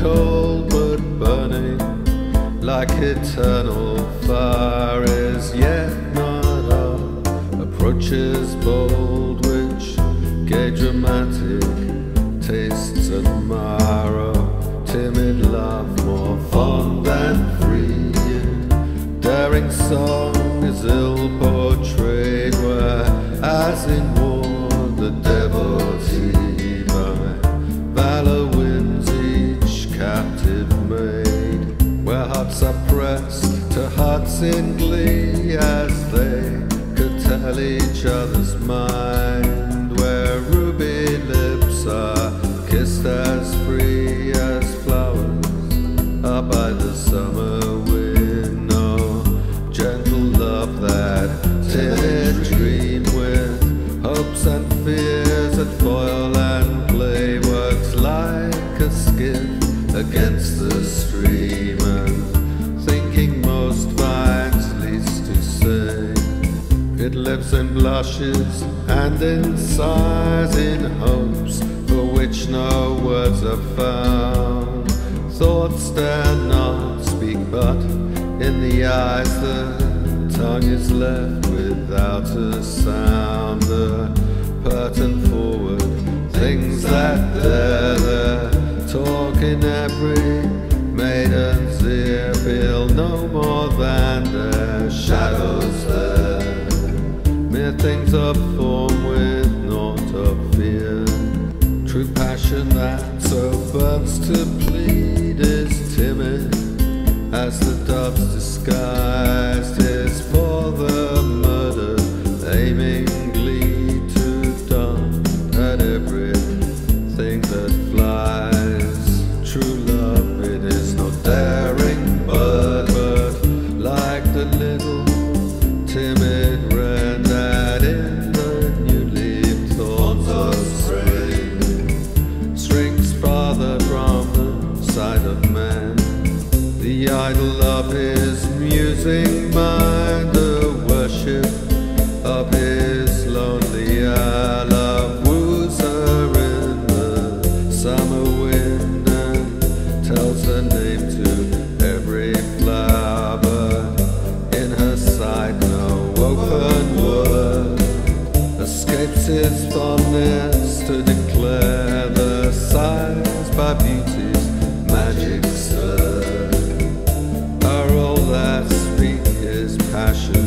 cold but burning like eternal fire is yet not up. Approaches bold, which gay dramatic tastes admire. Timid love more fond than free. Daring song is ill portrayed, where as in war the devotee captive maid. Where hearts are pressed to hearts in glee as they could tell each other's mind. Where ruby lips are kissed as free as flowers are by the summer against the stream and thinking most finds least to say. It lives in blushes and in sighs, in hopes for which no words are found. Thoughts dare not speak, but in the eyes the tongue is left without a sound. The the in every maiden's ear feel no more than their shadows there. Mere things of form with naught of fear. True passion that so burns to plead is timid as the dove's disguised farther from the of man. The idol of his musing mind, the worship of his lonely eye, love woos her in the summer wind and tells her name to every flower. In her sight, no open word escapes his fondness to declare the passion.